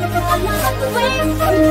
We're